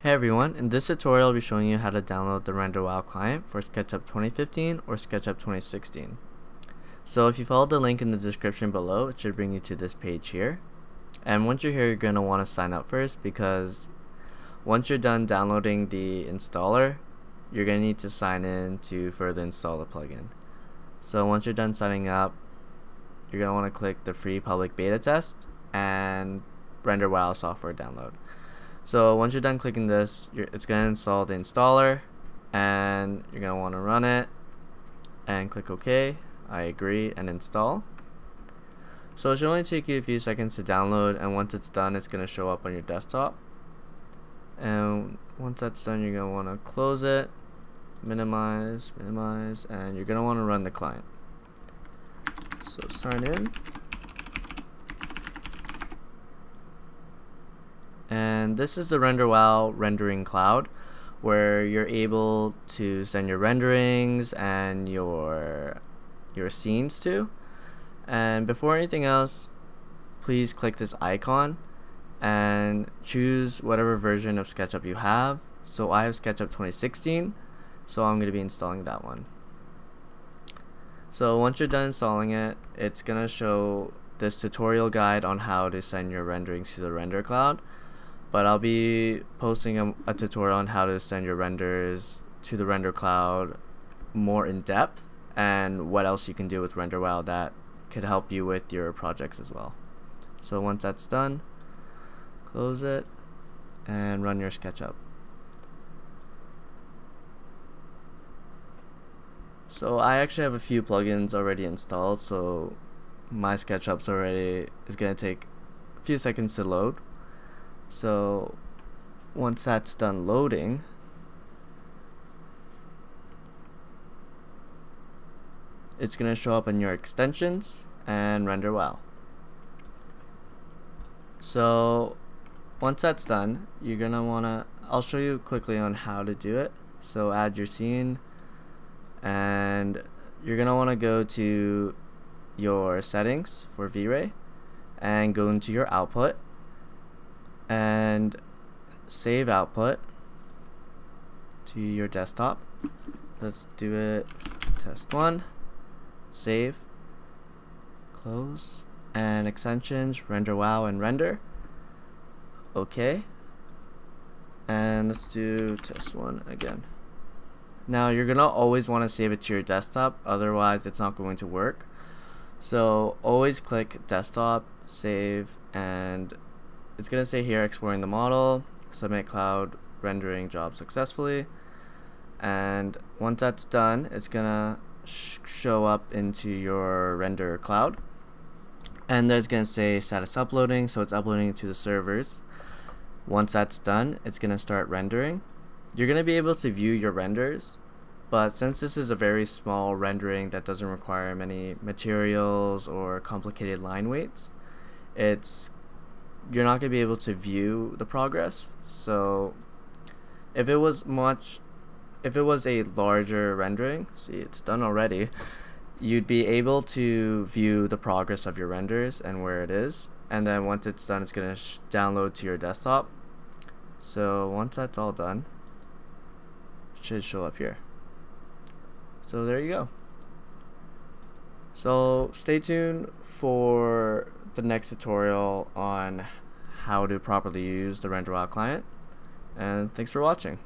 Hey everyone, in this tutorial I'll be showing you how to download the RenderWow client for SketchUp 2015 or SketchUp 2016. So if you follow the link in the description below, it should bring you to this page here. And once you're here, you're going to want to sign up first because once you're done downloading the installer, you're going to need to sign in to further install the plugin. So once you're done signing up, you're going to want to click the free public beta test and RenderWow software download. So once you're done clicking this, it's going to install the installer and you're going to want to run it and click OK. I agree and install. So it should only take you a few seconds to download and once it's done it's going to show up on your desktop. And once that's done you're going to want to close it, minimize, minimize, and you're going to want to run the client. So sign in. And this is the RenderWow rendering cloud where you're able to send your renderings and your your scenes to. And before anything else please click this icon and choose whatever version of SketchUp you have. So I have SketchUp 2016 so I'm going to be installing that one. So once you're done installing it it's gonna show this tutorial guide on how to send your renderings to the render cloud but I'll be posting a, a, tutorial on how to send your renders to the render cloud more in depth and what else you can do with RenderWow that could help you with your projects as well. So once that's done, close it and run your SketchUp. So I actually have a few plugins already installed, so my SketchUp's already is going to take a few seconds to load. So once that's done loading, it's going to show up in your extensions and RenderWow. So once that's done, you're going to want to, I'll show you quickly on how to do it. So add your scene and you're going to want to go to your settings for V-Ray and go into your output and save output to your desktop. Let's do it test one, save, close, and extensions, render wow and render. Okay. And let's do test one again. Now you're gonna always want to save it to your desktop, otherwise it's not going to work. So always click desktop, save, and it's going to say here exploring the model, submit cloud rendering job successfully. And once that's done, it's going to sh show up into your render cloud. And there's going to say status uploading, so it's uploading to the servers. Once that's done, it's going to start rendering. You're going to be able to view your renders, but since this is a very small rendering that doesn't require many materials or complicated line weights, it's you're not going to be able to view the progress. So if it was much, if it was a larger rendering, see it's done already, you'd be able to view the progress of your renders and where it is. And then once it's done, it's going to download to your desktop. So once that's all done, it should show up here. So there you go. So stay tuned for the next tutorial on how to properly use the RenderWow client. And thanks for watching.